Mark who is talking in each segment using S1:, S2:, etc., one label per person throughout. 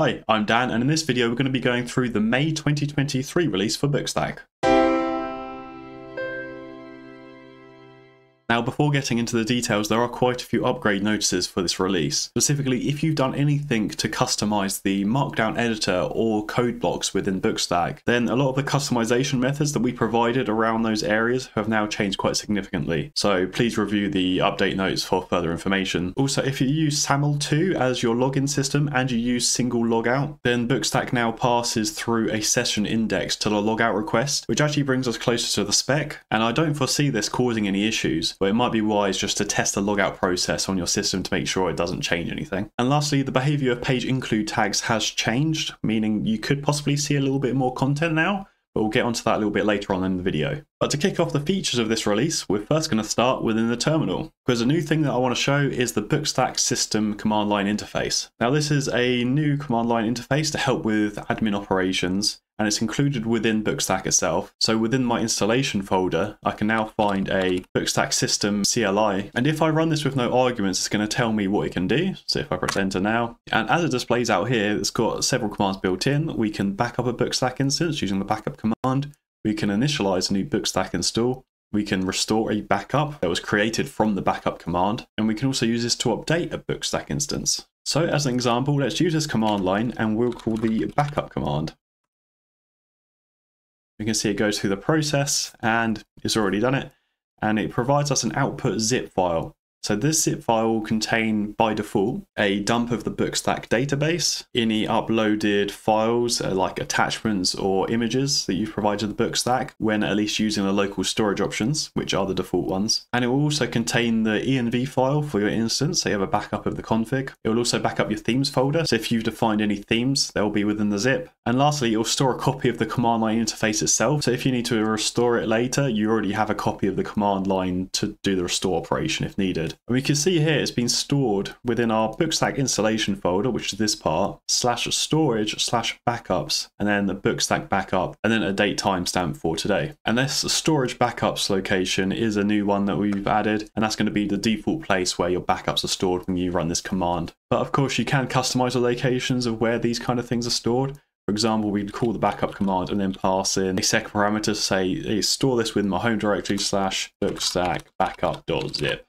S1: Hi, I'm Dan, and in this video we're going to be going through the May 2023 release for Bookstack. Now before getting into the details, there are quite a few upgrade notices for this release. Specifically, if you've done anything to customize the Markdown editor or code blocks within Bookstack, then a lot of the customization methods that we provided around those areas have now changed quite significantly. So please review the update notes for further information. Also, if you use SAML2 as your login system and you use single logout, then Bookstack now passes through a session index to the logout request, which actually brings us closer to the spec, and I don't foresee this causing any issues but it might be wise just to test the logout process on your system to make sure it doesn't change anything. And lastly, the behavior of page include tags has changed, meaning you could possibly see a little bit more content now, but we'll get onto that a little bit later on in the video. But to kick off the features of this release, we're first going to start within the terminal, because a new thing that I want to show is the Bookstack System command line interface. Now this is a new command line interface to help with admin operations, and it's included within Bookstack itself. So within my installation folder, I can now find a Bookstack system CLI. And if I run this with no arguments, it's going to tell me what it can do. So if I press enter now, and as it displays out here, it's got several commands built in. We can back up a Bookstack instance using the backup command. We can initialize a new Bookstack install. We can restore a backup that was created from the backup command. And we can also use this to update a Bookstack instance. So as an example, let's use this command line and we'll call the backup command. We can see it goes through the process and it's already done it. And it provides us an output zip file. So this zip file will contain, by default, a dump of the Bookstack database, any uploaded files uh, like attachments or images that you've provided the Bookstack when at least using the local storage options, which are the default ones. And it will also contain the env file for your instance, so you have a backup of the config. It will also back up your themes folder, so if you've defined any themes, they'll be within the zip. And lastly, you'll store a copy of the command line interface itself, so if you need to restore it later, you already have a copy of the command line to do the restore operation if needed. And we can see here it's been stored within our Bookstack installation folder, which is this part, slash storage slash backups, and then the Bookstack backup, and then a date timestamp for today. And this storage backups location is a new one that we've added, and that's going to be the default place where your backups are stored when you run this command. But of course, you can customize the locations of where these kind of things are stored. For example, we'd call the backup command and then pass in a second parameter to say, hey, store this with my home directory slash bookstack backup.zip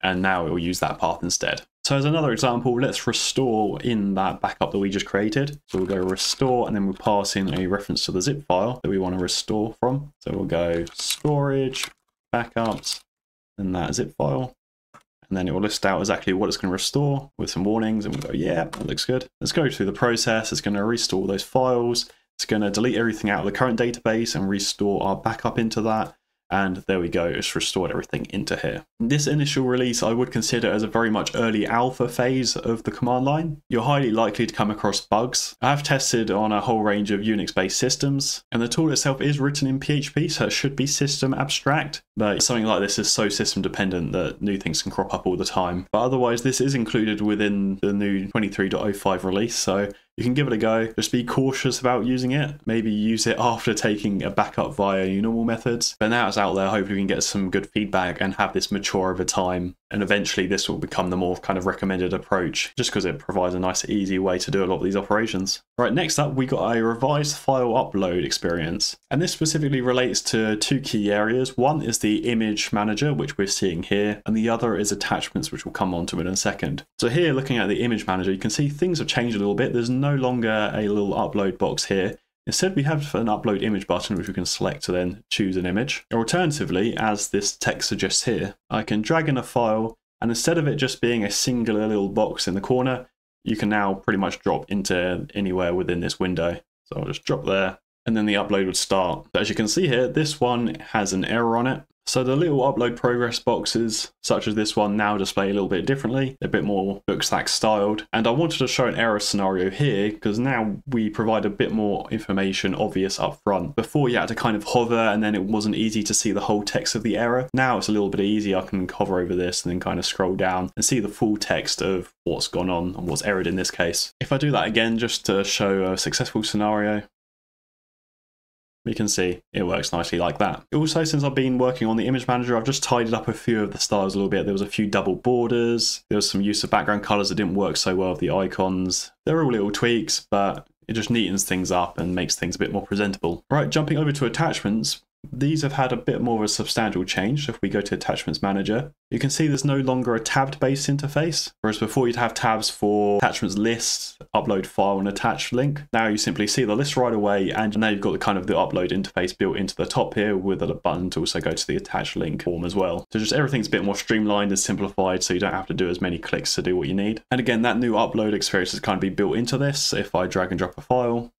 S1: and now it will use that path instead. So as another example, let's restore in that backup that we just created. So we'll go restore and then we'll pass in a reference to the zip file that we want to restore from. So we'll go storage, backups, and that zip file. And then it will list out exactly what it's going to restore with some warnings. And we'll go, yeah, that looks good. Let's go through the process. It's going to restore those files. It's going to delete everything out of the current database and restore our backup into that and there we go, it's restored everything into here. This initial release I would consider as a very much early alpha phase of the command line. You're highly likely to come across bugs. I have tested on a whole range of Unix-based systems, and the tool itself is written in PHP, so it should be system abstract, but something like this is so system dependent that new things can crop up all the time. But otherwise, this is included within the new 23.05 release, so you can give it a go. Just be cautious about using it. Maybe use it after taking a backup via your normal methods. But now it's out there, hopefully we can get some good feedback and have this mature over time. And eventually this will become the more kind of recommended approach, just because it provides a nice easy way to do a lot of these operations. Right, next up we got a revised file upload experience. And this specifically relates to two key areas. One is the image manager, which we're seeing here, and the other is attachments, which we'll come on to in a second. So here, looking at the image manager, you can see things have changed a little bit. There's no longer a little upload box here. Instead, we have an upload image button, which we can select to then choose an image. Alternatively, as this text suggests here, I can drag in a file, and instead of it just being a singular little box in the corner, you can now pretty much drop into anywhere within this window. So I'll just drop there, and then the upload would start. As you can see here, this one has an error on it. So the little upload progress boxes, such as this one, now display a little bit differently, a bit more Bookstack styled. And I wanted to show an error scenario here because now we provide a bit more information obvious up front. Before you had to kind of hover and then it wasn't easy to see the whole text of the error. Now it's a little bit easier. I can hover over this and then kind of scroll down and see the full text of what's gone on and what's errored in this case. If I do that again just to show a successful scenario, we can see it works nicely like that. Also, since I've been working on the image manager, I've just tidied up a few of the styles a little bit. There was a few double borders, there was some use of background colors that didn't work so well with the icons. They're all little tweaks, but it just neatens things up and makes things a bit more presentable. Right, jumping over to attachments, these have had a bit more of a substantial change. If we go to Attachments Manager, you can see there's no longer a tabbed based interface, whereas before you'd have tabs for attachments list, upload file, and attach link. Now you simply see the list right away, and now you've got the kind of the upload interface built into the top here with a button to also go to the attach link form as well. So just everything's a bit more streamlined and simplified, so you don't have to do as many clicks to do what you need. And again, that new upload experience has kind of built into this. If I drag and drop a file,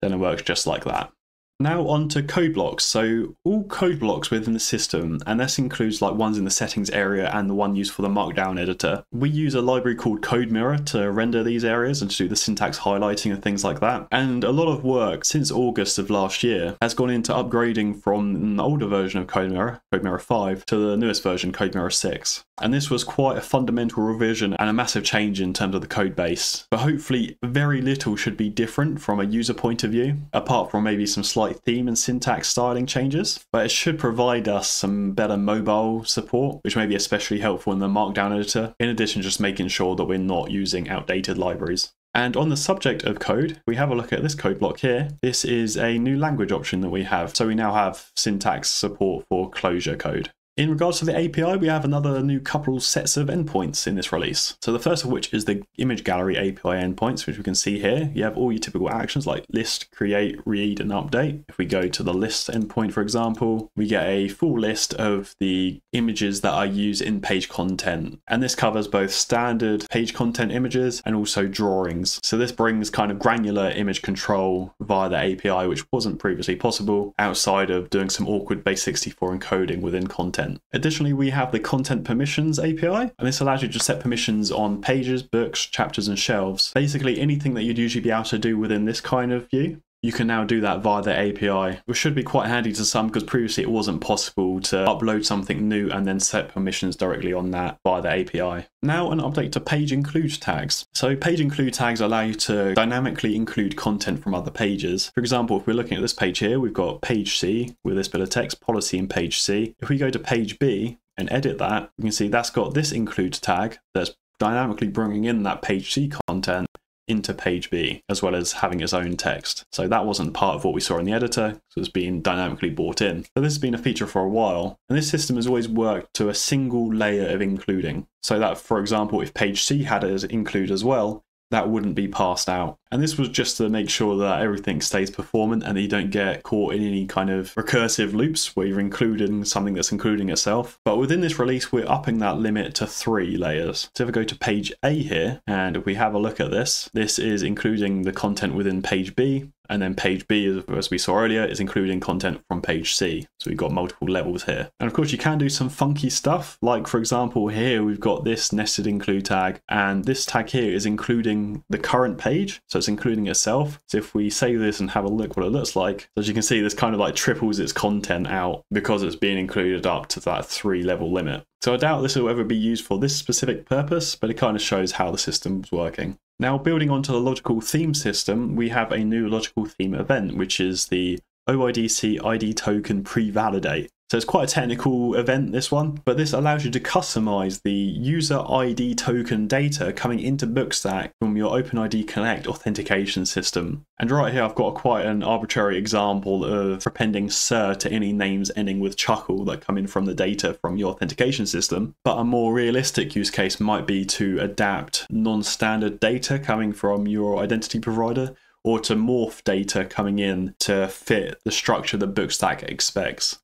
S1: then it works just like that. Now on to code blocks. So all code blocks within the system, and this includes like ones in the settings area and the one used for the markdown editor. We use a library called CodeMirror to render these areas and to do the syntax highlighting and things like that. And a lot of work since August of last year has gone into upgrading from an older version of CodeMirror, CodeMirror 5, to the newest version, CodeMirror 6. And this was quite a fundamental revision and a massive change in terms of the code base. But hopefully very little should be different from a user point of view, apart from maybe some slight theme and syntax styling changes, but it should provide us some better mobile support, which may be especially helpful in the Markdown editor, in addition just making sure that we're not using outdated libraries. And on the subject of code, we have a look at this code block here. This is a new language option that we have. So we now have syntax support for Clojure code. In regards to the API, we have another new couple sets of endpoints in this release. So the first of which is the image gallery API endpoints, which we can see here. You have all your typical actions like list, create, read, and update. If we go to the list endpoint, for example, we get a full list of the images that are used in page content. And this covers both standard page content images and also drawings. So this brings kind of granular image control via the API, which wasn't previously possible outside of doing some awkward base64 encoding within content content. Additionally, we have the Content Permissions API, and this allows you to set permissions on pages, books, chapters, and shelves. Basically, anything that you'd usually be able to do within this kind of view you can now do that via the API, which should be quite handy to some because previously it wasn't possible to upload something new and then set permissions directly on that via the API. Now an update to page include tags. So page include tags allow you to dynamically include content from other pages. For example, if we're looking at this page here, we've got page C with this bit of text, policy in page C. If we go to page B and edit that, you can see that's got this include tag that's dynamically bringing in that page C content into page B, as well as having its own text. So that wasn't part of what we saw in the editor, so it's being dynamically brought in. So this has been a feature for a while, and this system has always worked to a single layer of including. So that, for example, if page C had it as include as well, that wouldn't be passed out. And this was just to make sure that everything stays performant and that you don't get caught in any kind of recursive loops where you're including something that's including itself. But within this release, we're upping that limit to three layers. So if I go to page A here, and we have a look at this, this is including the content within page B, and then page B, as we saw earlier, is including content from page C. So we've got multiple levels here. And of course, you can do some funky stuff. Like, for example, here we've got this nested include tag, and this tag here is including the current page. So it's including itself. So if we save this and have a look what it looks like, as you can see, this kind of like triples its content out because it's being included up to that three level limit. So I doubt this will ever be used for this specific purpose, but it kind of shows how the system's working. Now, building onto the logical theme system, we have a new logical theme event, which is the OIDC ID token pre-validate. So it's quite a technical event, this one, but this allows you to customize the user ID token data coming into Bookstack from your OpenID Connect authentication system. And right here, I've got quite an arbitrary example of appending sir to any names ending with chuckle that come in from the data from your authentication system. But a more realistic use case might be to adapt non-standard data coming from your identity provider or to morph data coming in to fit the structure that Bookstack expects.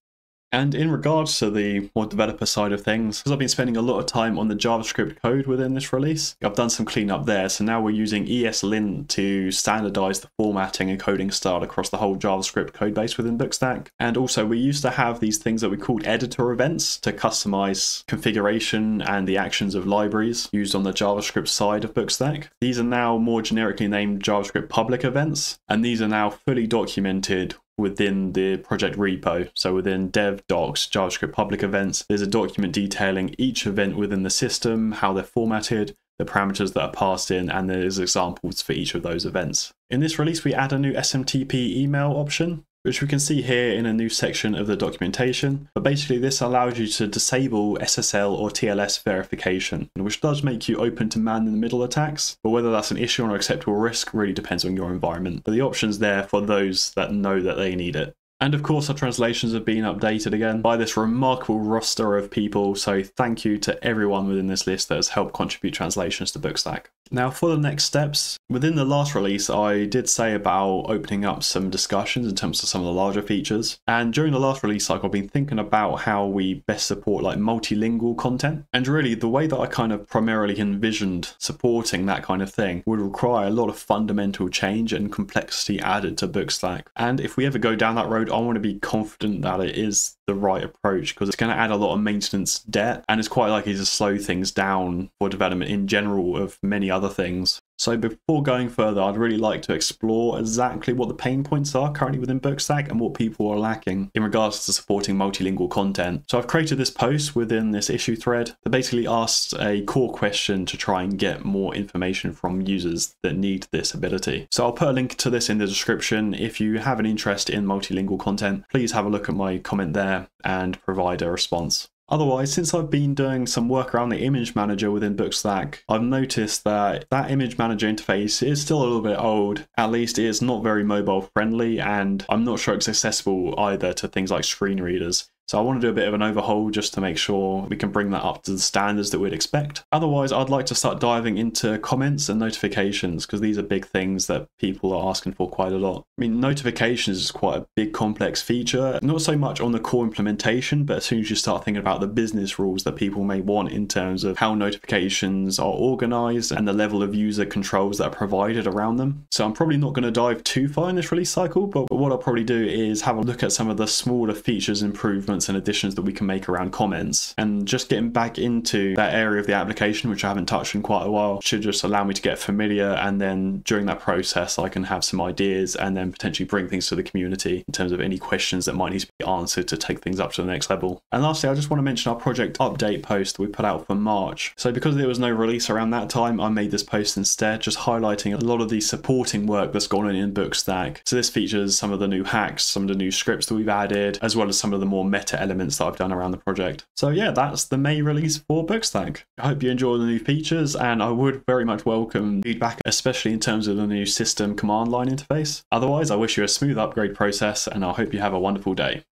S1: And in regards to the more developer side of things, because I've been spending a lot of time on the JavaScript code within this release, I've done some cleanup there. So now we're using ESLint to standardize the formatting and coding style across the whole JavaScript code base within Bookstack. And also we used to have these things that we called editor events to customize configuration and the actions of libraries used on the JavaScript side of Bookstack. These are now more generically named JavaScript public events, and these are now fully documented within the project repo. So within dev docs, JavaScript public events, there's a document detailing each event within the system, how they're formatted, the parameters that are passed in, and there's examples for each of those events. In this release, we add a new SMTP email option, which we can see here in a new section of the documentation. But basically this allows you to disable SSL or TLS verification, which does make you open to man-in-the-middle attacks, but whether that's an issue or an acceptable risk really depends on your environment. But the option's there for those that know that they need it. And of course, our translations have been updated again by this remarkable roster of people. So thank you to everyone within this list that has helped contribute translations to Bookstack. Now, for the next steps, within the last release, I did say about opening up some discussions in terms of some of the larger features. And during the last release cycle, I've been thinking about how we best support like multilingual content. And really, the way that I kind of primarily envisioned supporting that kind of thing would require a lot of fundamental change and complexity added to Bookstack. And if we ever go down that road, I want to be confident that it is the right approach because it's going to add a lot of maintenance debt and it's quite likely to slow things down for development in general of many other things. So before going further, I'd really like to explore exactly what the pain points are currently within Bookstack and what people are lacking in regards to supporting multilingual content. So I've created this post within this issue thread that basically asks a core question to try and get more information from users that need this ability. So I'll put a link to this in the description. If you have an interest in multilingual content, please have a look at my comment there and provide a response. Otherwise, since I've been doing some work around the image manager within Bookstack, I've noticed that that image manager interface is still a little bit old. At least it's not very mobile friendly, and I'm not sure it's accessible either to things like screen readers. So I want to do a bit of an overhaul just to make sure we can bring that up to the standards that we'd expect. Otherwise, I'd like to start diving into comments and notifications because these are big things that people are asking for quite a lot. I mean, notifications is quite a big complex feature, not so much on the core implementation, but as soon as you start thinking about the business rules that people may want in terms of how notifications are organized and the level of user controls that are provided around them. So I'm probably not going to dive too far in this release cycle, but what I'll probably do is have a look at some of the smaller features improvements and additions that we can make around comments. And just getting back into that area of the application, which I haven't touched in quite a while, should just allow me to get familiar. And then during that process, I can have some ideas and then potentially bring things to the community in terms of any questions that might need to be answered to take things up to the next level. And lastly, I just want to mention our project update post that we put out for March. So because there was no release around that time, I made this post instead, just highlighting a lot of the supporting work that's gone on in Bookstack. So this features some of the new hacks, some of the new scripts that we've added, as well as some of the more meta elements that I've done around the project. So yeah, that's the May release for Bookstack. I hope you enjoy the new features and I would very much welcome feedback, especially in terms of the new system command line interface. Otherwise, I wish you a smooth upgrade process and I hope you have a wonderful day.